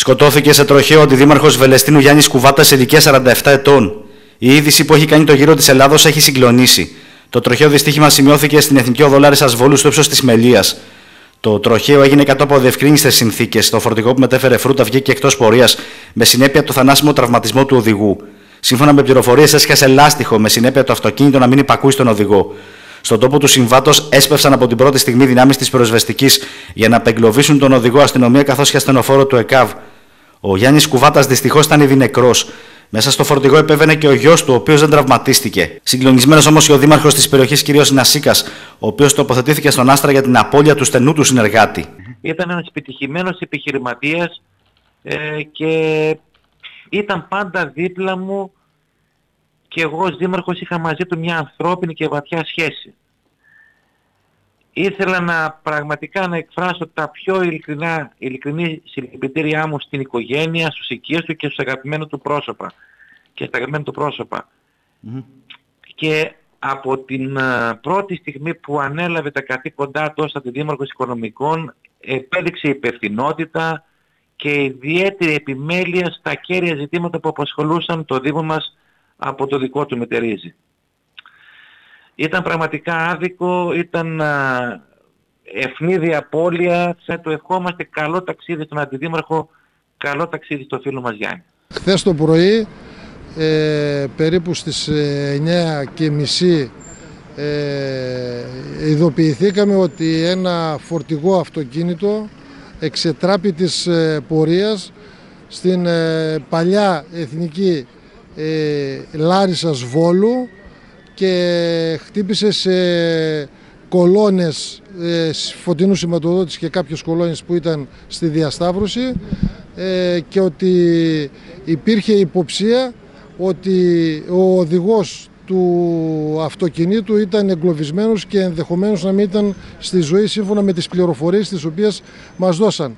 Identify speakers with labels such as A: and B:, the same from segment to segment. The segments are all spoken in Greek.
A: Σκοτώθηκε σε τροχαίο ο αντιδήμαρχο Βελεστίνου Γιάννης Κουβάτας σε ηλικία 47 ετών. Η είδηση που έχει κάνει το γύρο της Ελλάδος έχει συγκλονίσει. Το τροχαίο δυστύχημα σημειώθηκε στην Εθνική Οδό Λάρισα Βόλου στο ύψος της Μελίας. Το τροχαίο έγινε κάτω από διευκρίνηστε συνθήκες. Το φορτηγό που μετέφερε φρούτα βγήκε εκτός πορείας με συνέπεια το θανάσιμο τραυματισμό του οδηγού. Σύμφωνα με πληροφορίες, έσκασε λάστιχο με συνέπεια το αυτοκίνητο να μην υπακούει στον οδηγό. Στον τόπο του συμβάτος έσπευσαν από την πρώτη στιγμή δυνάμεις της πυροσβεστικής για να απεγκλωβίσουν τον οδηγό αστυνομία καθώς και ασθενοφόρο του ΕΚΑΒ. Ο Γιάννης Κουβάτας δυστυχώς ήταν ήδη νεκρό. Μέσα στο φορτηγό επέβαινε και ο γιος του, ο οποίος δεν τραυματίστηκε. Συγκλονισμένος όμως και ο δήμαρχος της περιοχής, κ. Νασίκας, ο οποίος τοποθετήθηκε στον Άστρα για την απώλεια του στενού του συνεργάτη.
B: Ήταν ένας επιτυχημένος επιχειρηματίας ε, και ήταν πάντα δίπλα μου και εγώ ως δήμαρχος είχα μαζί του μια ανθρώπινη και βαθιά σχέση. Ήθελα να πραγματικά να εκφράσω τα πιο ειλικρινά, ειλικρινή συλληπιτήριά μου στην οικογένεια, στους οικίες του και στους αγαπημένους του πρόσωπα. Και στα αγαπημένα του προσωπα Και από την πρώτη στιγμή που ανέλαβε τα καθήκοντά του ως αντιδήμαρχος οικονομικών επέδειξε υπευθυνότητα και ιδιαίτερη επιμέλεια στα κέρια ζητήματα που απασχολούσαν το Δήμο μας από το δικό του μετερίζει. Ήταν πραγματικά άδικο, ήταν ευνίδια απώλεια. Θα το ευχόμαστε καλό ταξίδι στον Αντιδήμαρχο, καλό ταξίδι στο φίλο μας Γιάννη.
C: Χθες το πρωί, ε, περίπου στις 9 ε, και μισή, ε, ειδοποιηθήκαμε ότι ένα φορτηγό αυτοκίνητο εξετράπη της ε, πορείας στην παλιά εθνική ε, Λάρισας Βόλου και χτύπησε σε κολόνες ε, φωτεινού σηματοδότης και κάποιες κολόνες που ήταν στη διασταύρωση ε, και ότι υπήρχε υποψία ότι ο οδηγός του αυτοκινήτου ήταν εγκλωβισμένος και ενδεχομένως να μην ήταν στη ζωή σύμφωνα με τις πληροφορίες τις οποίες μας δώσαν.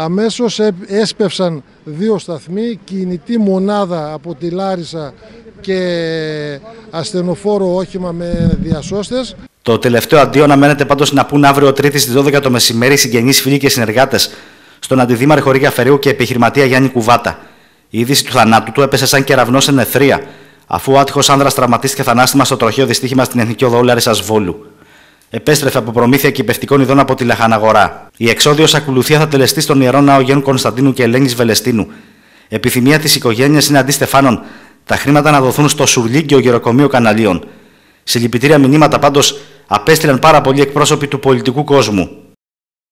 C: Αμέσως έσπευσαν δύο σταθμοί, κινητή μονάδα από τη Λάρισα και ασθενοφόρο όχημα με διασώστες.
A: Το τελευταίο αντίο αναμένεται πάντως να πούν αύριο Τρίτη στις 12 το μεσημέρι συγγενείς φίλοι και συνεργάτες στον αντιδήμαρχο Ρίγα Φερίου και επιχειρηματία Γιάννη Κουβάτα. Η είδηση του θανάτου του έπεσε σαν κεραυνός σε νεθρία, αφού ο άτυχος άνδρας τραυματίστηκε θανάστημα στο τροχαίο δυστύχημα στην Εθνική Οδό Λάρισας Βόλου επέστρεφε από προμήθεια κυπευτικών ειδών από τη Λαχαναγορά. Η εξόδιος ακολουθία θα τελεστεί στον ιερό ναό Γένου Κωνσταντίνου και Ελένη Βελεστίνου. Επιθυμία της οικογένειας είναι αντί Στεφάνων τα χρήματα να δοθούν στο Σουρλίγκιο Γεροκομείο Καναλίων. Συλληπιτήρια μηνύματα πάντως απέστειλαν πάρα πολλοί εκπρόσωποι του πολιτικού κόσμου.